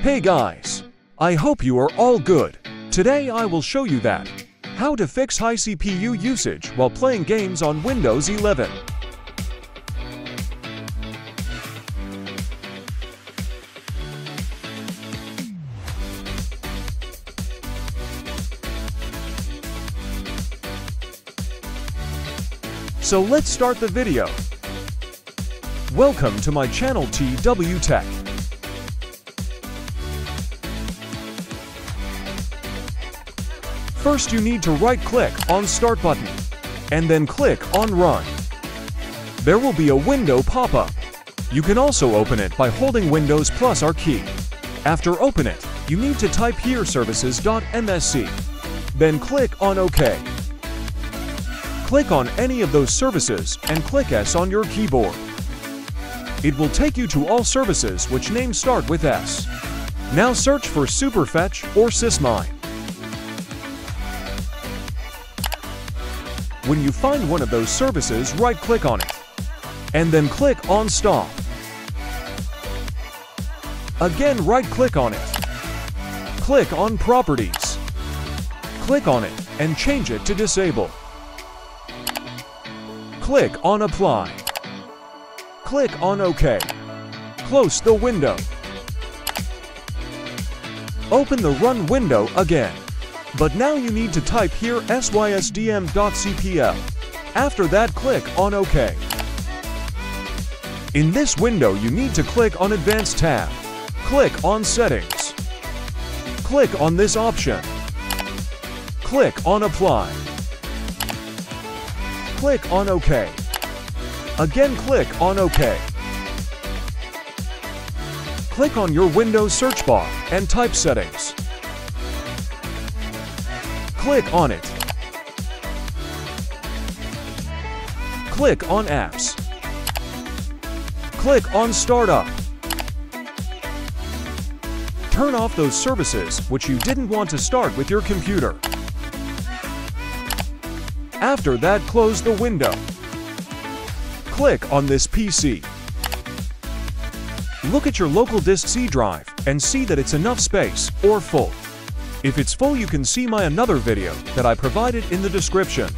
Hey guys! I hope you are all good. Today I will show you that how to fix high CPU usage while playing games on Windows 11. So let's start the video. Welcome to my channel TW Tech. First you need to right-click on Start button, and then click on Run. There will be a window pop up. You can also open it by holding Windows plus R key. After open it, you need to type here services.msc. Then click on OK. Click on any of those services and click S on your keyboard. It will take you to all services which names start with S. Now search for Superfetch or SysMain. When you find one of those services, right-click on it, and then click on Stop. Again, right-click on it. Click on Properties. Click on it and change it to Disable. Click on Apply. Click on OK. Close the window. Open the Run window again. But now you need to type here sysdm.cpl. After that, click on OK. In this window, you need to click on Advanced tab. Click on Settings. Click on this option. Click on Apply. Click on OK. Again, click on OK. Click on your Windows search bar and type Settings. Click on it. Click on Apps. Click on Startup. Turn off those services which you didn't want to start with your computer. After that, close the window. Click on this PC. Look at your local disk C drive and see that it's enough space or full. If it's full, you can see my another video that I provided in the description.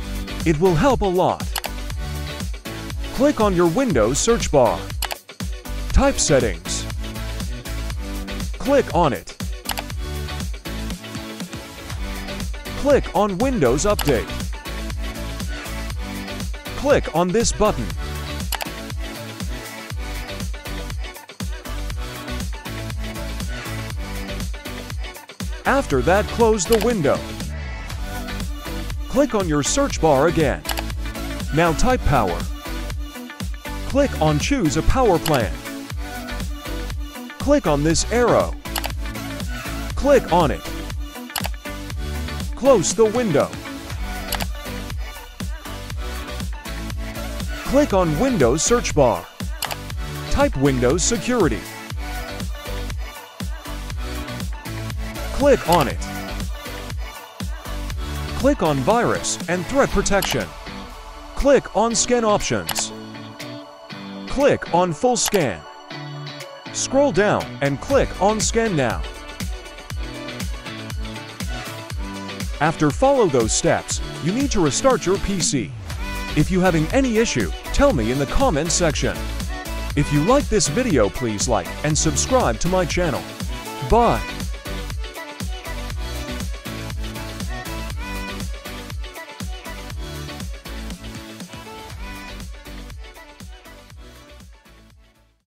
It will help a lot. Click on your Windows search bar. Type Settings. Click on it. Click on Windows Update. Click on this button. After that, close the window. Click on your search bar again. Now type power. Click on choose a power plan. Click on this arrow. Click on it. Close the window. Click on Windows search bar. Type Windows Security. Click on it. Click on Virus and Threat Protection. Click on Scan Options. Click on Full Scan. Scroll down and click on Scan Now. After follow those steps, you need to restart your PC. If you're having any issue, tell me in the comment section. If you like this video, please like and subscribe to my channel. Bye!